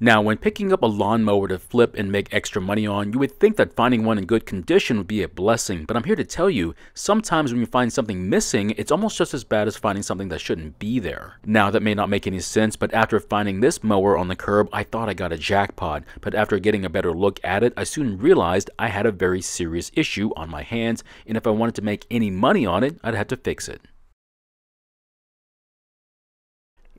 Now, when picking up a lawnmower to flip and make extra money on, you would think that finding one in good condition would be a blessing, but I'm here to tell you, sometimes when you find something missing, it's almost just as bad as finding something that shouldn't be there. Now, that may not make any sense, but after finding this mower on the curb, I thought I got a jackpot, but after getting a better look at it, I soon realized I had a very serious issue on my hands, and if I wanted to make any money on it, I'd have to fix it.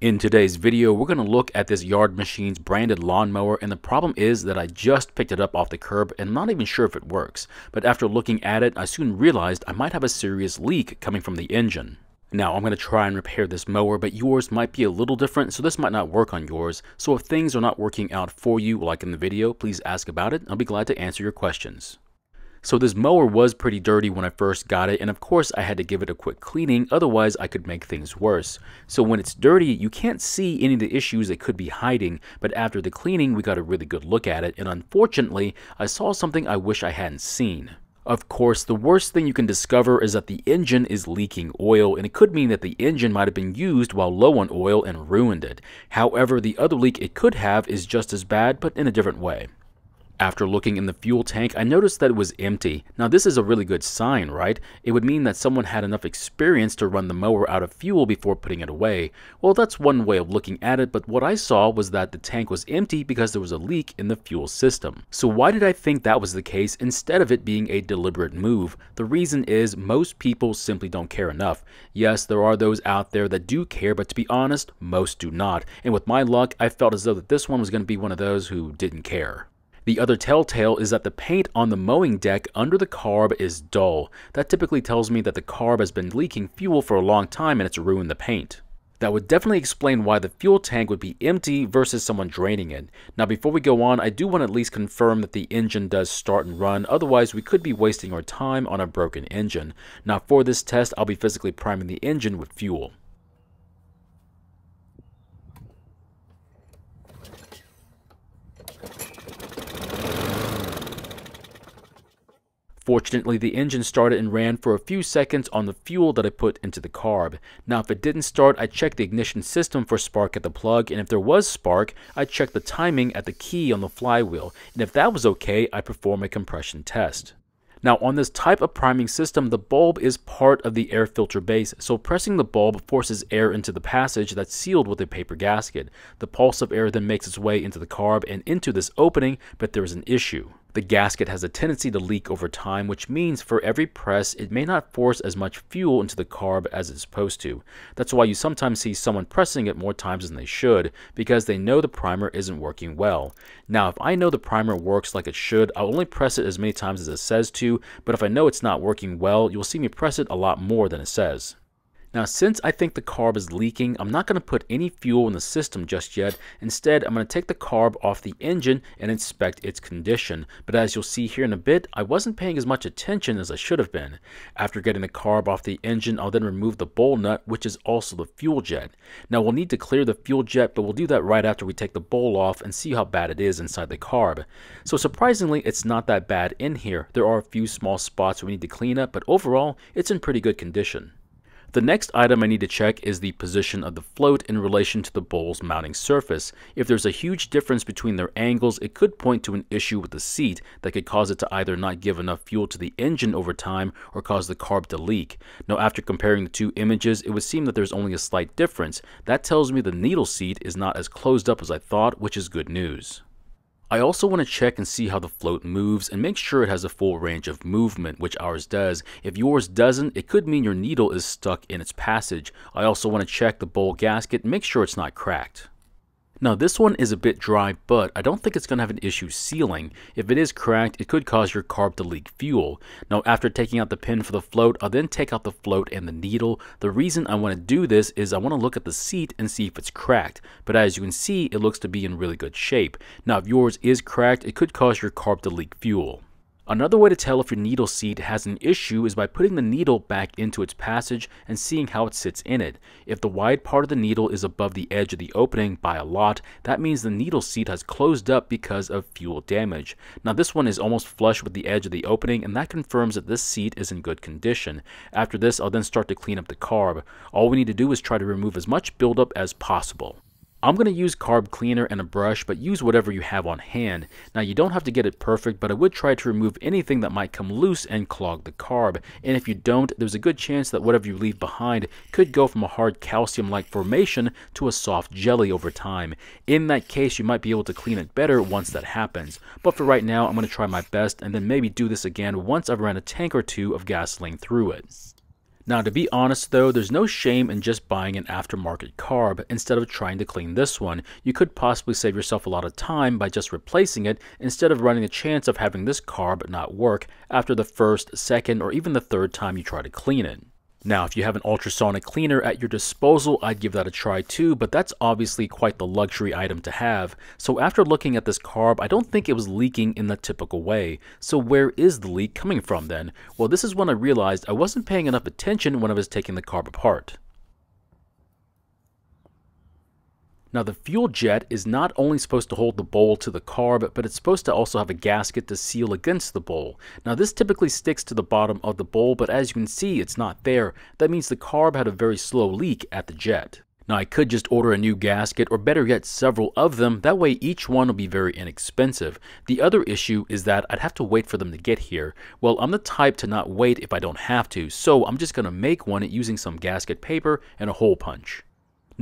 In today's video, we're going to look at this Yard Machines branded lawnmower and the problem is that I just picked it up off the curb and I'm not even sure if it works. But after looking at it, I soon realized I might have a serious leak coming from the engine. Now, I'm going to try and repair this mower, but yours might be a little different, so this might not work on yours. So if things are not working out for you like in the video, please ask about it. I'll be glad to answer your questions. So this mower was pretty dirty when I first got it and of course I had to give it a quick cleaning otherwise I could make things worse. So when it's dirty you can't see any of the issues it could be hiding but after the cleaning we got a really good look at it and unfortunately I saw something I wish I hadn't seen. Of course, the worst thing you can discover is that the engine is leaking oil, and it could mean that the engine might have been used while low on oil and ruined it. However, the other leak it could have is just as bad, but in a different way. After looking in the fuel tank, I noticed that it was empty. Now this is a really good sign, right? It would mean that someone had enough experience to run the mower out of fuel before putting it away. Well, that's one way of looking at it, but what I saw was that the tank was empty because there was a leak in the fuel system. So why did I think that was the case instead of it being a deliberate move? The reason is most people simply don't care enough. Yes, there are those out there that do care, but to be honest, most do not. And with my luck, I felt as though that this one was going to be one of those who didn't care. The other telltale is that the paint on the mowing deck under the carb is dull. That typically tells me that the carb has been leaking fuel for a long time and it's ruined the paint. That would definitely explain why the fuel tank would be empty versus someone draining it. Now before we go on, I do want to at least confirm that the engine does start and run, otherwise we could be wasting our time on a broken engine. Now for this test, I'll be physically priming the engine with fuel. Fortunately, the engine started and ran for a few seconds on the fuel that I put into the carb. Now, if it didn't start, I checked the ignition system for spark at the plug, and if there was spark, I checked the timing at the key on the flywheel, and if that was okay, I perform a compression test. Now on this type of priming system, the bulb is part of the air filter base, so pressing the bulb forces air into the passage that's sealed with a paper gasket. The pulse of air then makes its way into the carb and into this opening, but there is an issue. The gasket has a tendency to leak over time, which means for every press, it may not force as much fuel into the carb as it's supposed to. That's why you sometimes see someone pressing it more times than they should, because they know the primer isn't working well. Now, if I know the primer works like it should, I'll only press it as many times as it says to, but if I know it's not working well, you'll see me press it a lot more than it says. Now since I think the carb is leaking, I'm not going to put any fuel in the system just yet. Instead, I'm going to take the carb off the engine and inspect its condition. But as you'll see here in a bit, I wasn't paying as much attention as I should have been. After getting the carb off the engine, I'll then remove the bowl nut, which is also the fuel jet. Now we'll need to clear the fuel jet, but we'll do that right after we take the bowl off and see how bad it is inside the carb. So surprisingly, it's not that bad in here. There are a few small spots we need to clean up, but overall, it's in pretty good condition. The next item I need to check is the position of the float in relation to the bowl's mounting surface. If there's a huge difference between their angles, it could point to an issue with the seat that could cause it to either not give enough fuel to the engine over time or cause the carb to leak. Now after comparing the two images, it would seem that there's only a slight difference. That tells me the needle seat is not as closed up as I thought, which is good news. I also want to check and see how the float moves and make sure it has a full range of movement, which ours does. If yours doesn't, it could mean your needle is stuck in its passage. I also want to check the bowl gasket and make sure it's not cracked. Now this one is a bit dry, but I don't think it's going to have an issue sealing. If it is cracked, it could cause your carb to leak fuel. Now after taking out the pin for the float, I'll then take out the float and the needle. The reason I want to do this is I want to look at the seat and see if it's cracked. But as you can see, it looks to be in really good shape. Now if yours is cracked, it could cause your carb to leak fuel. Another way to tell if your needle seat has an issue is by putting the needle back into its passage and seeing how it sits in it. If the wide part of the needle is above the edge of the opening by a lot, that means the needle seat has closed up because of fuel damage. Now this one is almost flush with the edge of the opening and that confirms that this seat is in good condition. After this, I'll then start to clean up the carb. All we need to do is try to remove as much buildup as possible. I'm going to use carb cleaner and a brush, but use whatever you have on hand. Now you don't have to get it perfect, but I would try to remove anything that might come loose and clog the carb. And if you don't, there's a good chance that whatever you leave behind could go from a hard calcium-like formation to a soft jelly over time. In that case, you might be able to clean it better once that happens. But for right now, I'm going to try my best and then maybe do this again once I've ran a tank or two of gasoline through it. Now to be honest though, there's no shame in just buying an aftermarket carb instead of trying to clean this one. You could possibly save yourself a lot of time by just replacing it instead of running the chance of having this carb not work after the first, second, or even the third time you try to clean it. Now, if you have an ultrasonic cleaner at your disposal, I'd give that a try too, but that's obviously quite the luxury item to have. So after looking at this carb, I don't think it was leaking in the typical way. So where is the leak coming from then? Well, this is when I realized I wasn't paying enough attention when I was taking the carb apart. Now the fuel jet is not only supposed to hold the bowl to the carb, but it's supposed to also have a gasket to seal against the bowl. Now this typically sticks to the bottom of the bowl, but as you can see, it's not there. That means the carb had a very slow leak at the jet. Now I could just order a new gasket or better yet several of them, that way each one will be very inexpensive. The other issue is that I'd have to wait for them to get here. Well I'm the type to not wait if I don't have to, so I'm just going to make one using some gasket paper and a hole punch.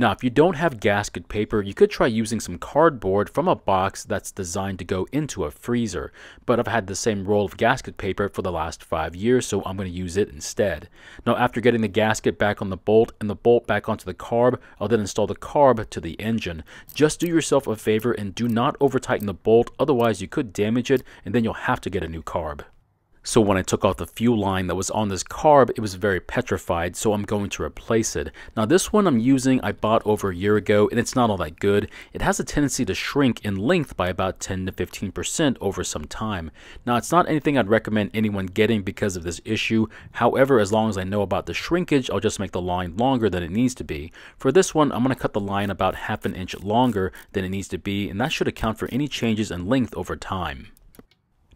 Now, if you don't have gasket paper, you could try using some cardboard from a box that's designed to go into a freezer, but I've had the same roll of gasket paper for the last five years, so I'm going to use it instead. Now, after getting the gasket back on the bolt and the bolt back onto the carb, I'll then install the carb to the engine. Just do yourself a favor and do not over tighten the bolt, otherwise you could damage it and then you'll have to get a new carb. So when I took off the fuel line that was on this carb, it was very petrified, so I'm going to replace it. Now this one I'm using, I bought over a year ago, and it's not all that good. It has a tendency to shrink in length by about 10 to 15% over some time. Now it's not anything I'd recommend anyone getting because of this issue. However, as long as I know about the shrinkage, I'll just make the line longer than it needs to be. For this one, I'm going to cut the line about half an inch longer than it needs to be, and that should account for any changes in length over time.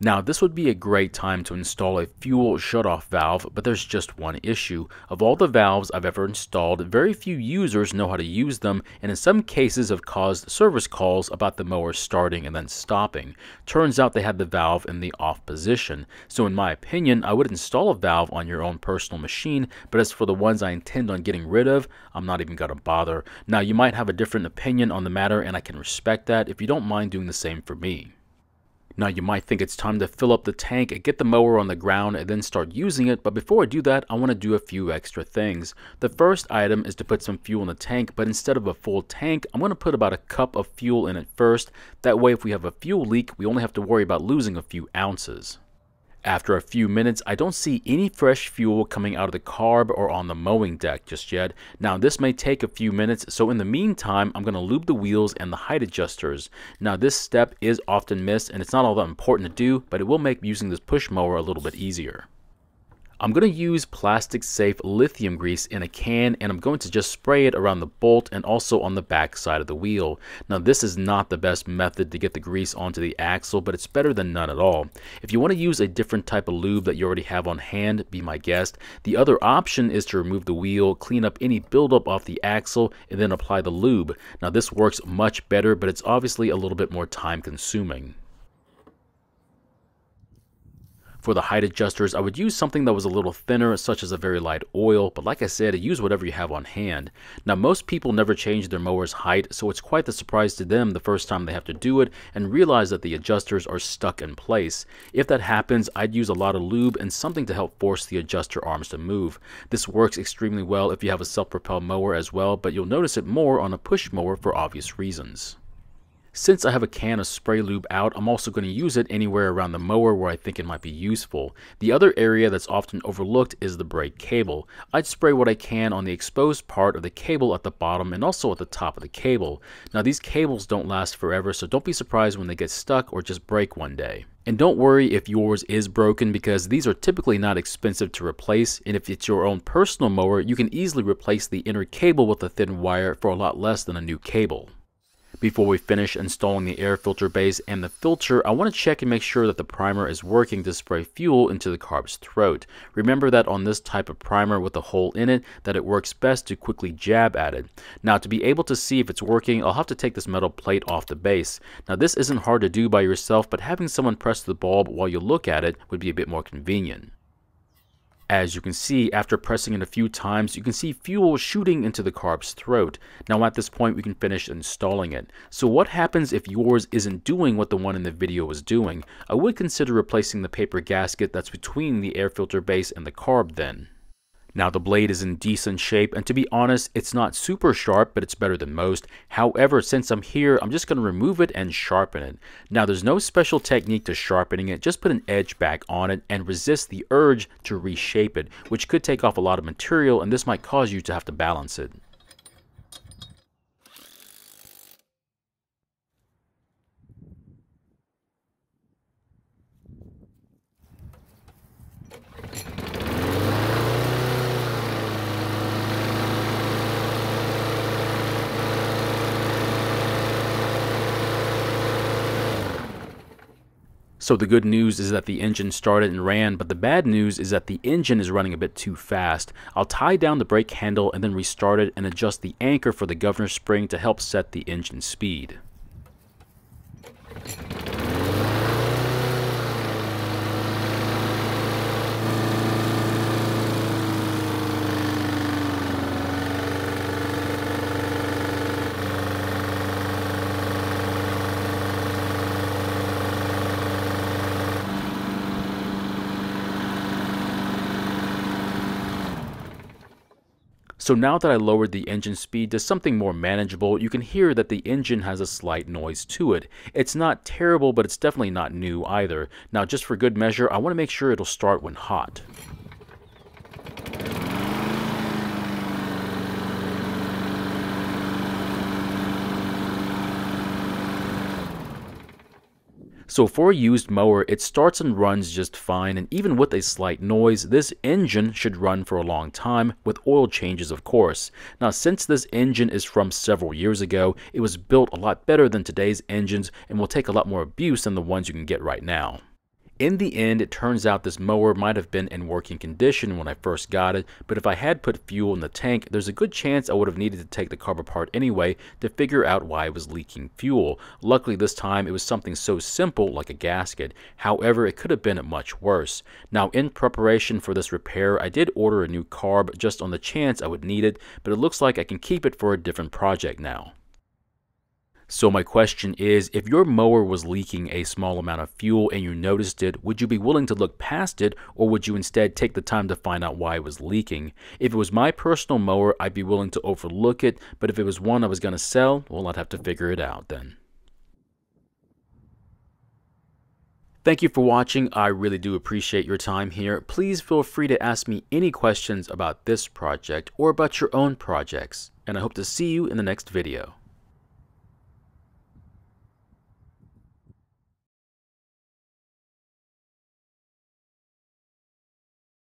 Now this would be a great time to install a fuel shutoff valve, but there's just one issue. Of all the valves I've ever installed, very few users know how to use them and in some cases have caused service calls about the mower starting and then stopping. Turns out they had the valve in the off position. So in my opinion, I would install a valve on your own personal machine, but as for the ones I intend on getting rid of, I'm not even to bother. Now you might have a different opinion on the matter and I can respect that if you don't mind doing the same for me. Now you might think it's time to fill up the tank, and get the mower on the ground, and then start using it, but before I do that, I want to do a few extra things. The first item is to put some fuel in the tank, but instead of a full tank, I'm going to put about a cup of fuel in it first. That way if we have a fuel leak, we only have to worry about losing a few ounces. After a few minutes, I don't see any fresh fuel coming out of the carb or on the mowing deck just yet. Now this may take a few minutes, so in the meantime, I'm going to lube the wheels and the height adjusters. Now this step is often missed and it's not all that important to do, but it will make using this push mower a little bit easier. I'm going to use plastic safe lithium grease in a can and I'm going to just spray it around the bolt and also on the back side of the wheel. Now this is not the best method to get the grease onto the axle but it's better than none at all. If you want to use a different type of lube that you already have on hand, be my guest. The other option is to remove the wheel, clean up any buildup off the axle and then apply the lube. Now this works much better but it's obviously a little bit more time consuming. For the height adjusters, I would use something that was a little thinner, such as a very light oil, but like I said, use whatever you have on hand. Now, most people never change their mower's height, so it's quite the surprise to them the first time they have to do it and realize that the adjusters are stuck in place. If that happens, I'd use a lot of lube and something to help force the adjuster arms to move. This works extremely well if you have a self-propelled mower as well, but you'll notice it more on a push mower for obvious reasons. Since I have a can of spray lube out, I'm also going to use it anywhere around the mower where I think it might be useful. The other area that's often overlooked is the brake cable. I'd spray what I can on the exposed part of the cable at the bottom and also at the top of the cable. Now these cables don't last forever, so don't be surprised when they get stuck or just break one day. And don't worry if yours is broken because these are typically not expensive to replace and if it's your own personal mower you can easily replace the inner cable with a thin wire for a lot less than a new cable. Before we finish installing the air filter base and the filter, I want to check and make sure that the primer is working to spray fuel into the carb's throat. Remember that on this type of primer with a hole in it, that it works best to quickly jab at it. Now to be able to see if it's working, I'll have to take this metal plate off the base. Now this isn't hard to do by yourself, but having someone press the bulb while you look at it would be a bit more convenient. As you can see, after pressing it a few times, you can see fuel shooting into the carb's throat. Now at this point, we can finish installing it. So what happens if yours isn't doing what the one in the video was doing? I would consider replacing the paper gasket that's between the air filter base and the carb then. Now the blade is in decent shape and to be honest it's not super sharp but it's better than most. However since I'm here I'm just going to remove it and sharpen it. Now there's no special technique to sharpening it just put an edge back on it and resist the urge to reshape it which could take off a lot of material and this might cause you to have to balance it. So the good news is that the engine started and ran, but the bad news is that the engine is running a bit too fast. I'll tie down the brake handle and then restart it and adjust the anchor for the governor spring to help set the engine speed. So now that I lowered the engine speed to something more manageable, you can hear that the engine has a slight noise to it. It's not terrible, but it's definitely not new either. Now just for good measure, I want to make sure it'll start when hot. So for a used mower, it starts and runs just fine, and even with a slight noise, this engine should run for a long time, with oil changes of course. Now since this engine is from several years ago, it was built a lot better than today's engines and will take a lot more abuse than the ones you can get right now. In the end, it turns out this mower might have been in working condition when I first got it, but if I had put fuel in the tank, there's a good chance I would have needed to take the carb apart anyway to figure out why it was leaking fuel. Luckily this time it was something so simple like a gasket, however it could have been much worse. Now in preparation for this repair, I did order a new carb just on the chance I would need it, but it looks like I can keep it for a different project now. So my question is, if your mower was leaking a small amount of fuel and you noticed it, would you be willing to look past it or would you instead take the time to find out why it was leaking? If it was my personal mower, I'd be willing to overlook it, but if it was one I was going to sell, well, I'd have to figure it out then. Thank you for watching. I really do appreciate your time here. Please feel free to ask me any questions about this project or about your own projects, and I hope to see you in the next video.